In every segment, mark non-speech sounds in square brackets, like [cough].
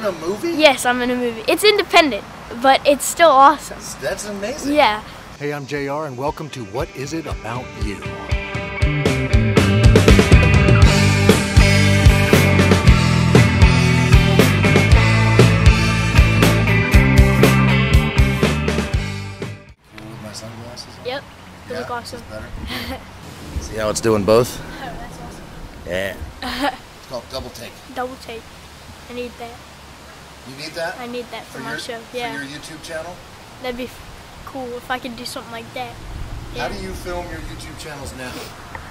in a movie? Yes, I'm in a movie. It's independent, but it's still awesome. That's amazing. Yeah. Hey, I'm JR, and welcome to What Is It About You? Cool with my sunglasses? Yep. They look awesome. [laughs] See how it's doing both? Oh, that's awesome. Yeah. [laughs] it's called double take. Double take. I need that. You need that? I need that for, for my your, show. For your YouTube channel? That'd be f- cool if I could do something like that. How do you film your YouTube channels now?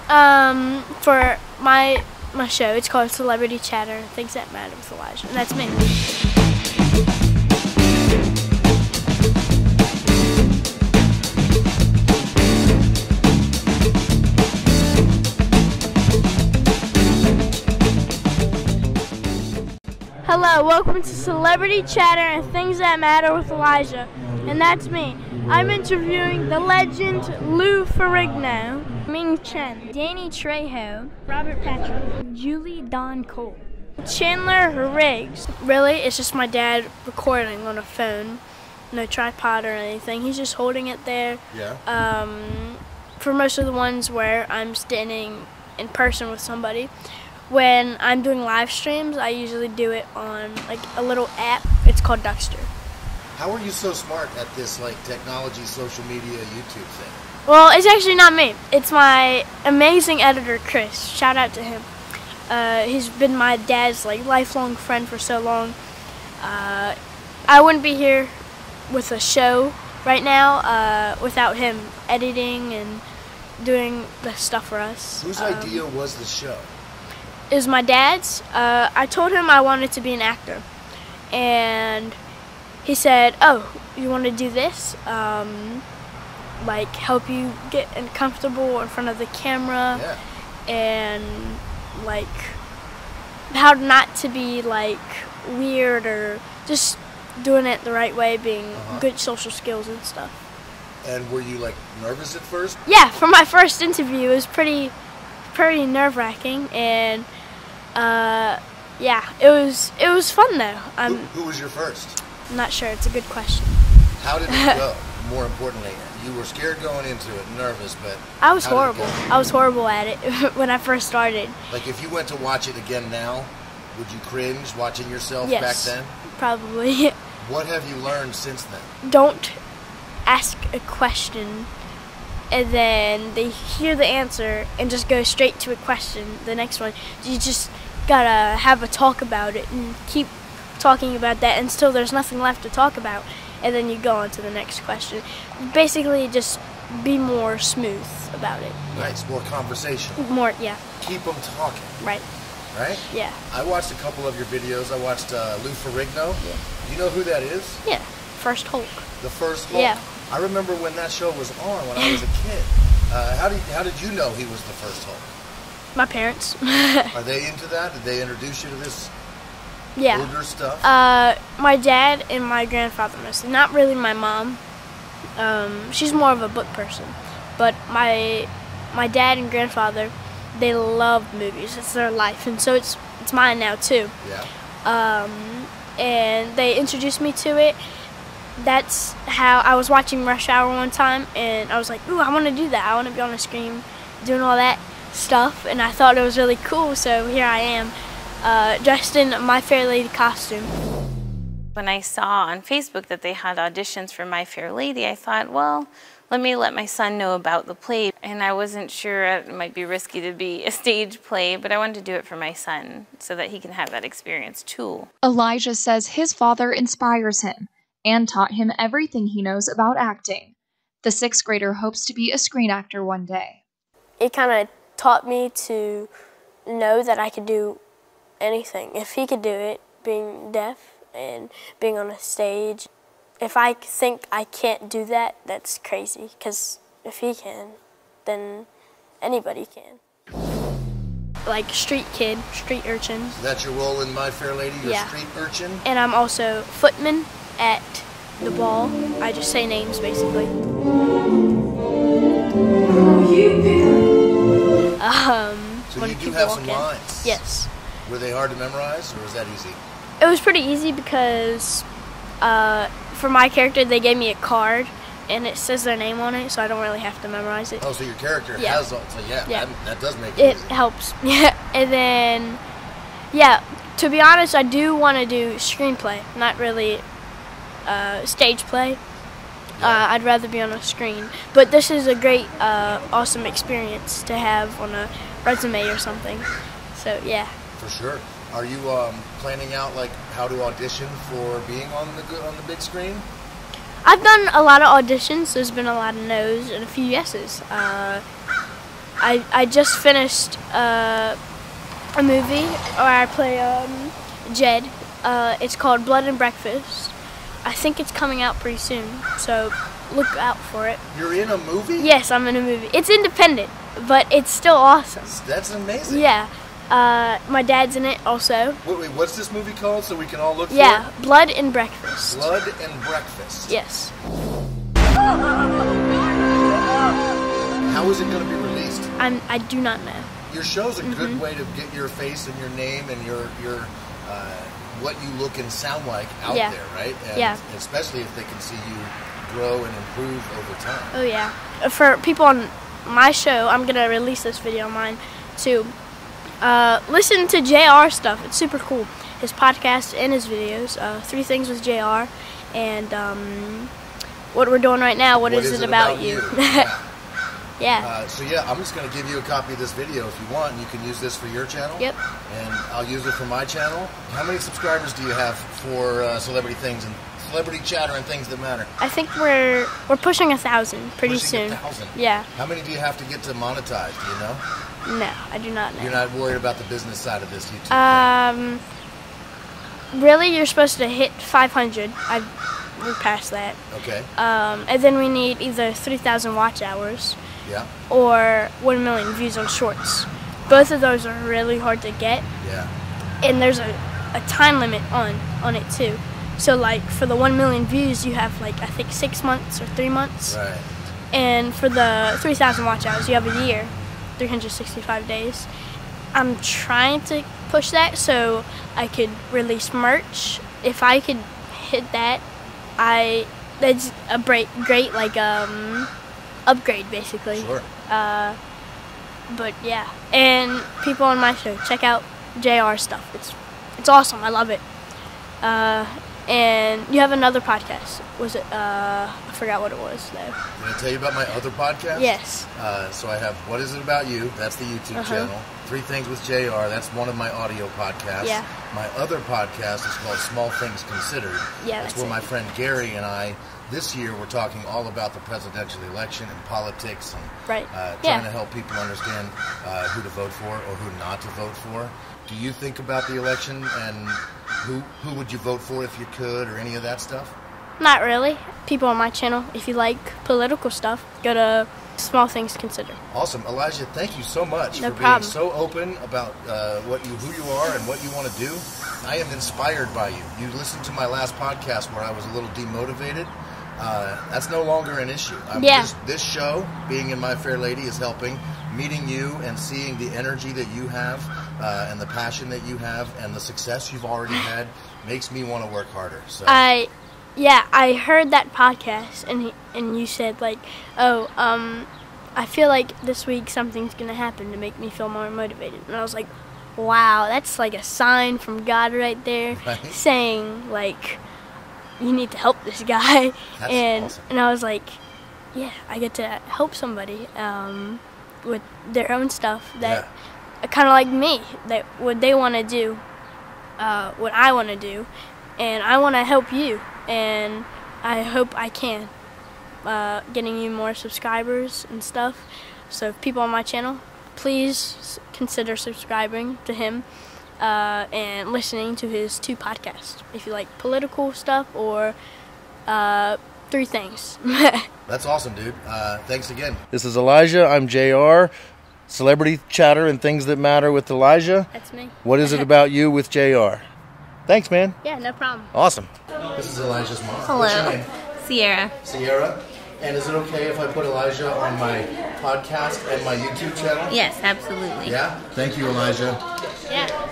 Um, for my my show, it's called Celebrity Chatter, Things That Matter with Elijah, and that's me. Hello, welcome to Celebrity Chatter and Things That Matter with Elijah, and that's me. I'm interviewing the legend Lou Ferrigno, Ming Chen, Danny Trejo, Robert Patrick, Julie Dawn Cole, Chandler Riggs. Really, it's just my dad recording on a phone, no tripod or anything. He's just holding it there. Yeah. Um, for most of the ones where I'm standing in person with somebody. When I'm doing live streams, I usually do it on like a little app. It's called Duckster. How are you so smart at this like technology, social media, YouTube thing? Well, it's actually not me. It's my amazing editor, Chris. Shout out to him. Uh, he's been my dad's like lifelong friend for so long. Uh, I wouldn't be here with a show right now uh, without him editing and doing the stuff for us. Whose Um, idea was the show? It was my dad's. Uh, I told him I wanted to be an actor, and he said, "Oh, you want to do this? Um, like help you get comfortable in front of the camera, Yeah. and like how not to be like weird or just doing it the right way, being Uh-huh. good social skills and stuff." And were you like nervous at first? yeah, for my first interview, it was pretty, pretty nerve wracking, and uh, yeah, it was it was fun though. Who, I'm who was your first? I'm not sure. It's a good question. How did it go? [laughs] More importantly, you were scared going into it, nervous, but I was how did it horrible. I was horrible at it [laughs] when I first started. Like if you went to watch it again now, would you cringe watching yourself Yes. back then? Probably. [laughs] What have you learned since then? Don't ask a question and then they hear the answer and just go straight to a question. The next one, you just gotta have a talk about it and keep talking about that until there's nothing left to talk about, and then you go on to the next question. Basically, just be more smooth about it. Nice, more conversation. More, yeah, Keep them talking, right, right? yeah, I watched a couple of your videos. I watched uh, Lou Ferrigno. Yeah. You know who that is? yeah. First Hulk. The first Hulk. Yeah. I remember when that show was on when I was a [laughs] kid. Uh, how did how did you know he was the first Hulk? My parents. [laughs] Are they into that? Did they introduce you to this yeah. older stuff? Uh, my dad and my grandfather mostly. Not really my mom. Um, she's more of a book person, but my my dad and grandfather, they love movies. It's their life, and so it's it's mine now too. yeah. Um, and they introduced me to it. That's how I was watching Rush Hour one time, and I was like, "Ooh, I want to do that. I want to be on the screen, doing all that stuff." And I thought it was really cool, so here I am, uh, dressed in My Fair Lady costume. When I saw on Facebook that they had auditions for My Fair Lady, I thought, well, let me let my son know about the play. And I wasn't sure it might be risky to be [laughs] a stage play, but I wanted to do it for my son so that he can have that experience too. Elijah says his father inspires him and taught him everything he knows about acting. The sixth grader hopes to be a screen actor one day. it kind of taught me to know that I could do anything. If he could do it, being deaf and being on a stage, if I think I can't do that, that's crazy. Because if he can, then anybody can. Like street kid, street urchin, Is that your role in My Fair Lady? Your Yeah. street urchin? and I'm also footman at the ball. I just say names basically. Um, So when you do have some in. lines. Yes. Were they hard to memorize, or was that easy? it was pretty easy because uh, for my character they gave me a card and it says their name on it, so I don't really have to memorize it. Oh, so your character Yeah. has all. So yeah, Yeah. That, that does make it, It helps. [laughs] Yeah, and then yeah. To be honest, I do want to do screenplay, not really uh, stage play. Uh, I'd rather be on a screen, but this is a great, uh, awesome experience to have on a resume or something. So yeah. For sure. Are you um, planning out like how to audition for being on the good on the big screen? I've done a lot of auditions. There's been a lot of no's and a few yeses. Uh, I I just finished uh, a movie where I play um, Jed. Uh, it's called Blood and Breakfast. I think it's coming out pretty soon, so look out for it. You're in a movie. Yes, I'm in a movie. It's independent, but it's still awesome. That's amazing. Yeah. Uh, my dad's in it also. Wait, wait, what's this movie called? So we can all look Yeah, Blood and Breakfast. Blood and Breakfast. Yes. How is it going to be released? I'm. I do not know. Your show's a Mm-hmm. good way to get your face and your name and your your uh, what you look and sound like out Yeah. there, right? And Yeah. Especially if they can see you grow and improve over time. Oh yeah. For people on my show, I'm gonna release this video on mine too. Uh, listen to JR stuff. It's super cool. His podcast and his videos. Uh, Three things with JR, and um, what we're doing right now. What is, it about, you? [laughs] Yeah. Yeah. Uh, so yeah, I'm just going to give you a copy of this video if you want. and You can use this for your channel. Yep. And I'll use it for my channel. How many subscribers do you have for uh, Celebrity Things and Celebrity Chatter and Things That Matter? I think we're we're pushing a thousand pretty Pushing a soon. thousand. Yeah. How many do you have to get to monetize? Do you know? No, I do not know. You're not worried about the business side of this YouTube. Um, really, you're supposed to hit 500. I've we're past that. Okay. Um, and then we need either 3,000 watch hours Yeah. or 1 million views on shorts. Both of those are really hard to get, Yeah. and there's a, a time limit on on it too. So like for the 1 million views, you have like I think six months or three months, Right. and for the 3,000 watch hours, you have a year, 365 days. I'm trying to push that so I could release merch. If I could hit that, I that's a great great like um upgrade basically. Sure. Uh, but yeah, and people on my show check out JR stuff. It's it's awesome. I love it. Uh, and you have another podcast. Was it? Uh, I forgot what it was though. Can I tell you about my other podcast? Yes. Uh, so I have What Is It About You? That's the YouTube Uh-huh. channel. Three Things with JR. That's one of my audio podcasts. Yeah. My other podcast is called Small Things Considered. Yeah, That's that's where it. my friend Gary and I, this year, we're talking all about the presidential election and politics and Right. uh, Yeah. trying to help people understand uh, who to vote for or who not to vote for. Do you think about the election and who who would you vote for if you could or any of that stuff? Not really. People on my channel, if you like political stuff, go to Small Things Considered. Awesome, Elijah. Thank you so much No for problem. being so open about uh, what you, who you are, and what you want to do. I am inspired by you. You listened to my last podcast where I was a little demotivated. Uh, that's no longer an issue. I'm Yeah. This, this show, being in My Fair Lady, is helping. Meeting you and seeing the energy that you have, uh, and the passion that you have, and the success you've already [sighs] had, makes me want to work harder. So I, yeah, I heard that podcast, and he, and you said like, oh, um, I feel like this week something's gonna happen to make me feel more motivated, and I was like, wow, that's like a sign from God right there, [laughs] Right. saying like, you need to help this guy, That's [laughs] and awesome. and I was like, yeah, I get to help somebody, um, with their own stuff that. Kind of like me, that what they want to do, uh, what I want to do, and I want to help you, and I hope I can, uh, getting you more subscribers and stuff. So, people on my channel, please consider subscribing to him uh, and listening to his two podcasts if you like political stuff or uh, three things. [laughs] That's awesome, dude. Uh, thanks again. This is Elijah. I'm JR. Celebrity chatter and things that matter with Elijah. That's me. What is it [laughs] about you with JR? Thanks, man. Yeah, no problem. Awesome. This is Elijah's mom. What's your Hello. name? Sierra. Sierra. And is it okay if I put Elijah on my podcast and my YouTube channel? Yes, absolutely. Yeah? Thank you, Elijah. Yeah.